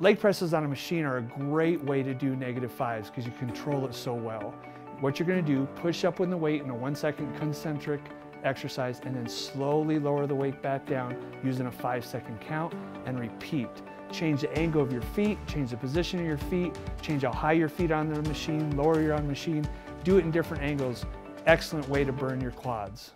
Leg presses on a machine are a great way to do negative fives because you control it so well. What you're gonna do, push up with the weight in a one second concentric exercise and then slowly lower the weight back down using a five second count and repeat. Change the angle of your feet, change the position of your feet, change how high your feet on the machine, lower your on the machine. Do it in different angles. Excellent way to burn your quads.